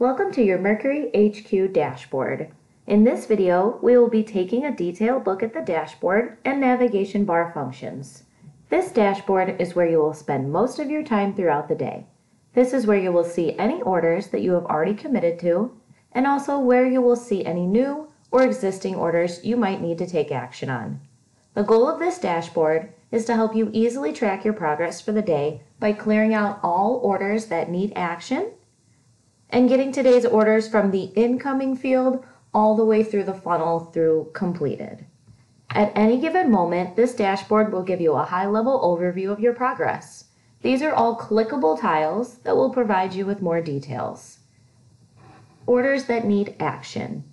Welcome to your Mercury HQ dashboard. In this video, we will be taking a detailed look at the dashboard and navigation bar functions. This dashboard is where you will spend most of your time throughout the day. This is where you will see any orders that you have already committed to, and also where you will see any new or existing orders you might need to take action on. The goal of this dashboard is to help you easily track your progress for the day by clearing out all orders that need action and getting today's orders from the incoming field all the way through the funnel through completed. At any given moment, this dashboard will give you a high level overview of your progress. These are all clickable tiles that will provide you with more details. Orders that need action.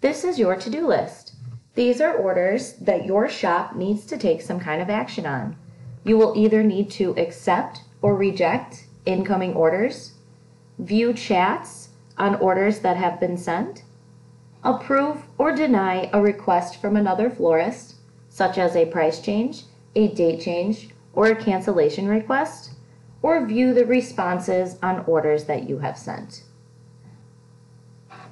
This is your to do list. These are orders that your shop needs to take some kind of action on. You will either need to accept or reject incoming orders, view chats on orders that have been sent, approve or deny a request from another florist, such as a price change, a date change, or a cancellation request, or view the responses on orders that you have sent.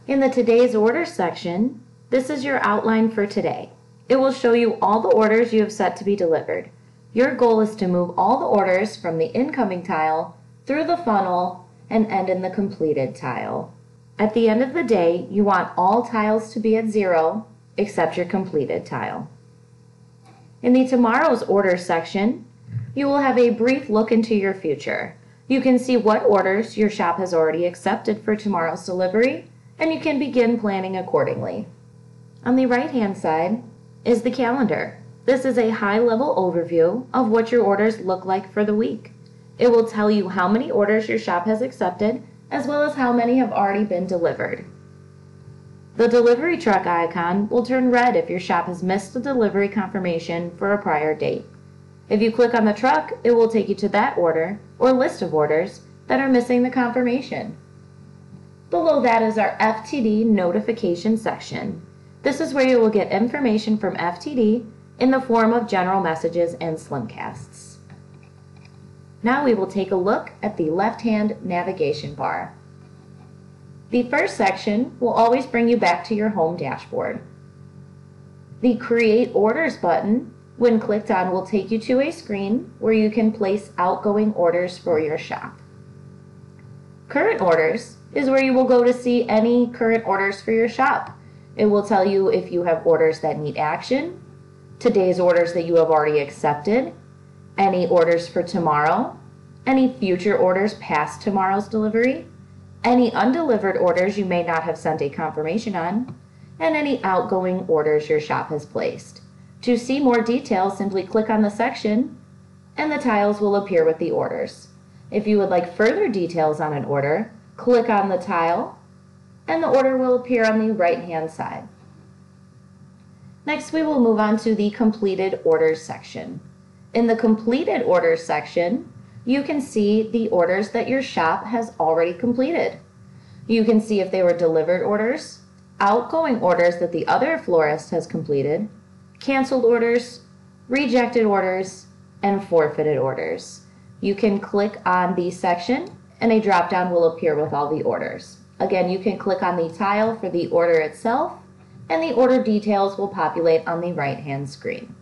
In the Today's Orders section, this is your outline for today. It will show you all the orders you have set to be delivered. Your goal is to move all the orders from the incoming tile through the funnel and end in the completed tile. At the end of the day, you want all tiles to be at zero except your completed tile. In the Tomorrow's Orders section, you will have a brief look into your future. You can see what orders your shop has already accepted for tomorrow's delivery, and you can begin planning accordingly. On the right-hand side is the calendar. This is a high-level overview of what your orders look like for the week. It will tell you how many orders your shop has accepted, as well as how many have already been delivered. The delivery truck icon will turn red if your shop has missed a delivery confirmation for a prior date. If you click on the truck, it will take you to that order or list of orders that are missing the confirmation. Below that is our FTD notification section. This is where you will get information from FTD in the form of general messages and slimcasts. Now we will take a look at the left-hand navigation bar. The first section will always bring you back to your home dashboard. The Create Orders button, when clicked on, will take you to a screen where you can place outgoing orders for your shop. Current Orders is where you will go to see any current orders for your shop. It will tell you if you have orders that need action, today's orders that you have already accepted, any orders for tomorrow, any future orders past tomorrow's delivery, any undelivered orders you may not have sent a confirmation on, and any outgoing orders your shop has placed. To see more details, simply click on the section and the tiles will appear with the orders. If you would like further details on an order, click on the tile and the order will appear on the right hand side. Next, we will move on to the completed orders section. In the completed orders section, you can see the orders that your shop has already completed. You can see if they were delivered orders, outgoing orders that the other florist has completed, canceled orders, rejected orders, and forfeited orders. You can click on the section and a drop down will appear with all the orders. Again, you can click on the tile for the order itself, and the order details will populate on the right-hand screen.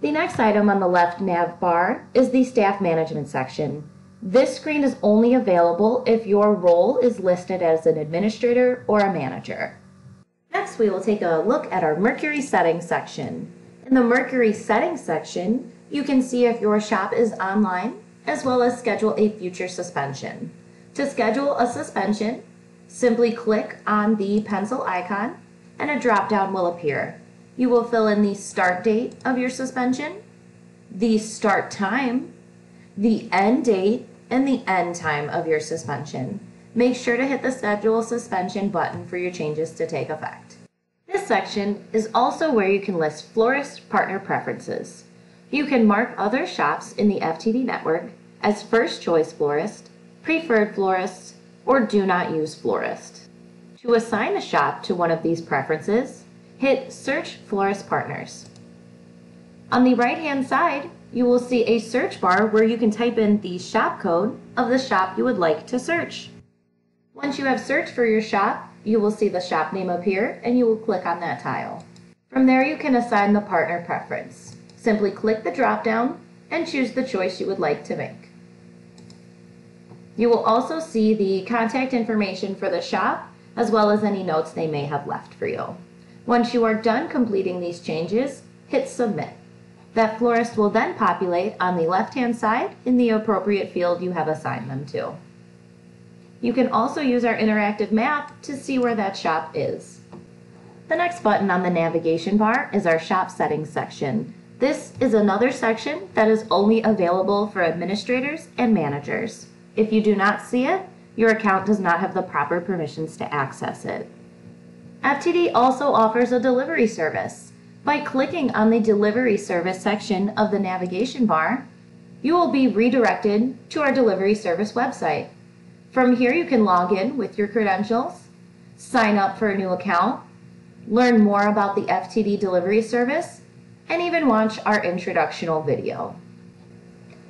The next item on the left nav bar is the staff management section. This screen is only available if your role is listed as an administrator or a manager. Next, we will take a look at our Mercury settings section. In the Mercury settings section, you can see if your shop is online, as well as schedule a future suspension. To schedule a suspension, Simply click on the pencil icon and a drop down will appear. You will fill in the start date of your suspension, the start time, the end date, and the end time of your suspension. Make sure to hit the schedule suspension button for your changes to take effect. This section is also where you can list florist partner preferences. You can mark other shops in the FTD network as first choice florist, preferred florist, or do not use florist. To assign a shop to one of these preferences, hit Search Florist Partners. On the right-hand side, you will see a search bar where you can type in the shop code of the shop you would like to search. Once you have searched for your shop, you will see the shop name appear and you will click on that tile. From there you can assign the partner preference. Simply click the drop down and choose the choice you would like to make. You will also see the contact information for the shop as well as any notes they may have left for you. Once you are done completing these changes, hit submit. That florist will then populate on the left-hand side in the appropriate field you have assigned them to. You can also use our interactive map to see where that shop is. The next button on the navigation bar is our shop settings section. This is another section that is only available for administrators and managers. If you do not see it, your account does not have the proper permissions to access it. FTD also offers a delivery service. By clicking on the delivery service section of the navigation bar, you will be redirected to our delivery service website. From here, you can log in with your credentials, sign up for a new account, learn more about the FTD delivery service, and even watch our introductional video.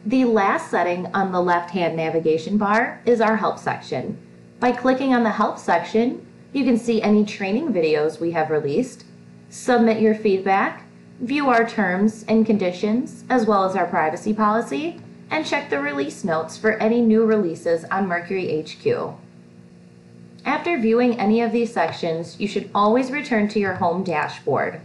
The last setting on the left-hand navigation bar is our help section. By clicking on the help section, you can see any training videos we have released, submit your feedback, view our terms and conditions, as well as our privacy policy, and check the release notes for any new releases on Mercury HQ. After viewing any of these sections, you should always return to your home dashboard.